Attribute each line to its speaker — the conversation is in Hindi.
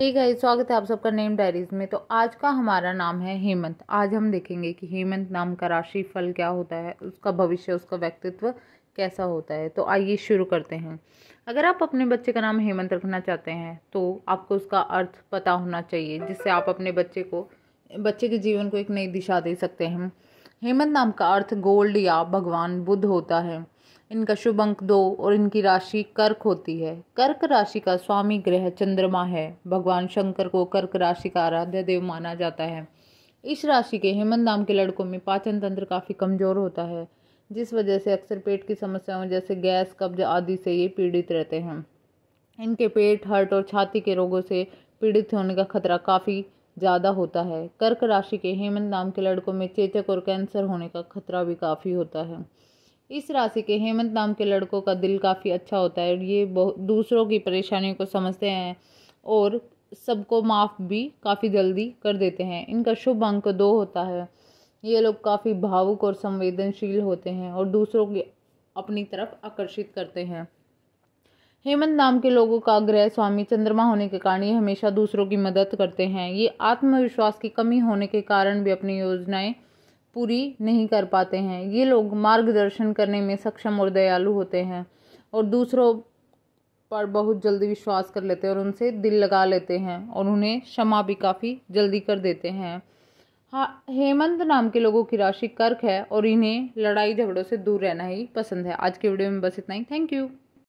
Speaker 1: ठीक है स्वागत है आप सबका नेम डायरीज में। तो आज का हमारा नाम है हेमंत। आज हम देखेंगे कि हेमंत नाम का राशि फल क्या होता है, उसका भविष्य, उसका व्यक्तित्व कैसा होता है। तो आइए शुरू करते हैं। अगर आप अपने बच्चे का नाम हेमंत रखना चाहते हैं तो आपको उसका अर्थ पता होना चाहिए, जिससे आप अपने बच्चे को, बच्चे के जीवन को एक नई दिशा दे सकते हैं। हेमंत नाम का अर्थ गोल्ड या भगवान बुद्ध होता है। इनका शुभ अंक दो और इनकी राशि कर्क होती है। कर्क राशि का स्वामी ग्रह चंद्रमा है। भगवान शंकर को कर्क राशि का आराध्य देव माना जाता है। इस राशि के हेमंत नाम के लड़कों में पाचन तंत्र काफ़ी कमज़ोर होता है, जिस वजह से अक्सर पेट की समस्याओं जैसे गैस, कब्ज आदि से ये पीड़ित रहते हैं। इनके पेट, हर्ट और छाती के रोगों से पीड़ित होने का खतरा काफ़ी ज़्यादा होता है। कर्क राशि के हेमंत नाम के लड़कों में चेचक और कैंसर होने का खतरा भी काफ़ी होता है। इस राशि के हेमंत नाम के लड़कों का दिल काफ़ी अच्छा होता है ये दूसरों की परेशानियों को समझते हैं और सबको माफ़ भी काफ़ी जल्दी कर देते हैं। इनका शुभ अंक दो होता है। ये लोग काफ़ी भावुक और संवेदनशील होते हैं और दूसरों की अपनी तरफ़ आकर्षित करते हैं। हेमंत नाम के लोगों का ग्रह स्वामी चंद्रमा होने के कारण ये हमेशा दूसरों की मदद करते हैं। ये आत्मविश्वास की कमी होने के कारण भी अपनी योजनाएँ पूरी नहीं कर पाते हैं। ये लोग मार्गदर्शन करने में सक्षम और दयालु होते हैं और दूसरों पर बहुत जल्दी विश्वास कर लेते हैं और उनसे दिल लगा लेते हैं और उन्हें क्षमा भी काफ़ी जल्दी कर देते हैं। हाँ हेमंत नाम के लोगों की राशि कर्क है और इन्हें लड़ाई झगड़ों से दूर रहना ही पसंद है। आज के वीडियो में बस इतना ही। Thank you